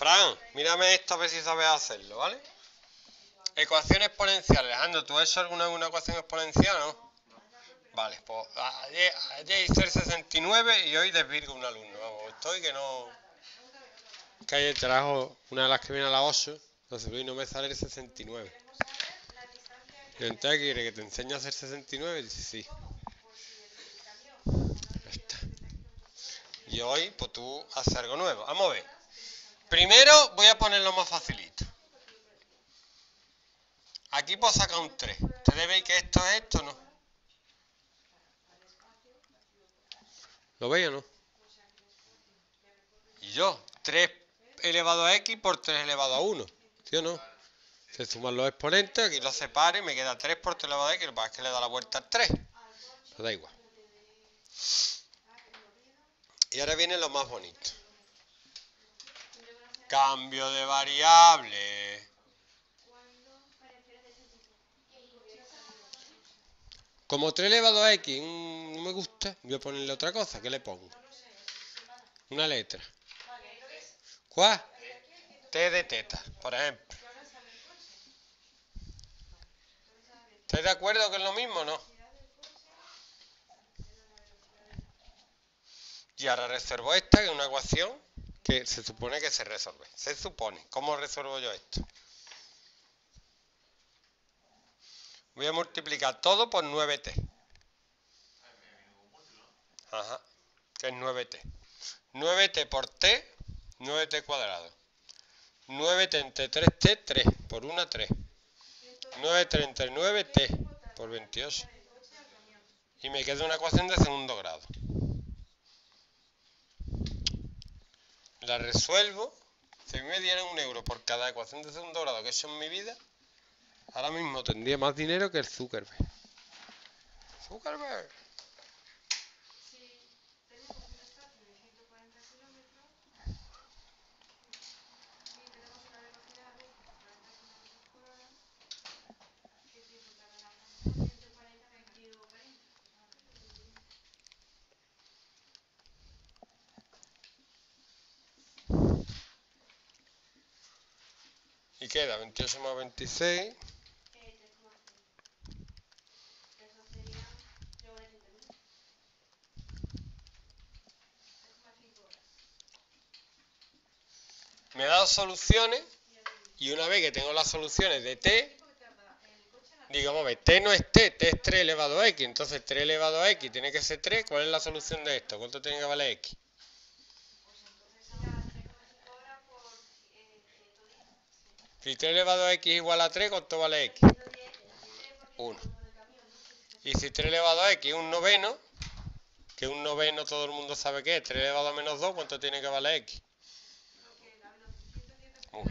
Fran, mírame esto a ver si sabes hacerlo, ¿vale? Ecuación exponencial. Alejandro, ¿tú has hecho alguna una ecuación exponencial no? Vale, pues ayer, ayer hice el 69 y hoy desvirgo un alumno. Vamos, estoy que no... Que ayer trajo una de las que viene a la 8, entonces hoy no me sale el 69. Y entonces quiere que te enseñe a hacer 69 y dice sí. Y hoy, pues tú haces algo nuevo. Vamos a ver. Primero voy a ponerlo más facilito. Aquí puedo sacar un 3. ¿Ustedes veis que esto es esto no? ¿Lo veis o no? Y yo, 3 elevado a x por 3 elevado a 1. ¿Sí o no? Se suman los exponentes, aquí los separo y me queda 3 por 3 elevado a x. Lo que pasa es que le da la vuelta al 3. Pero da igual. Y ahora viene lo más bonito. Cambio de variable. Como 3 elevado a x no me gusta, voy a ponerle otra cosa. ¿Qué le pongo? Una letra. ¿Cuál? T de teta, por ejemplo. ¿Estás de acuerdo que es lo mismo no? Y ahora resuelvo esta, que es una ecuación que se supone que se resuelve. Se supone. ¿Cómo resuelvo yo esto? Voy a multiplicar todo por 9t. Ajá, que es 9t. 9t por t, 9t cuadrado. 9t entre 3t, 3. Por 1, 3. 939t por 28. Y me queda una ecuación de segundo grado. La resuelvo, si me dieran un euro por cada ecuación de segundo grado que he hecho en mi vida, ahora mismo tendría más dinero que el Zuckerberg. Zuckerberg. Y queda 28 más 26. Me ha dado soluciones y una vez que tengo las soluciones de t, digamos, t no es t, t es 3 elevado a x, entonces 3 elevado a x tiene que ser 3, ¿cuál es la solución de esto? ¿Cuánto tiene que valer x? Si 3 elevado a x igual a 3, ¿cuánto vale x? 1. Y si 3 elevado a x es un noveno, que un noveno todo el mundo sabe que es, 3 elevado a menos 2, ¿cuánto tiene que valer x? 1.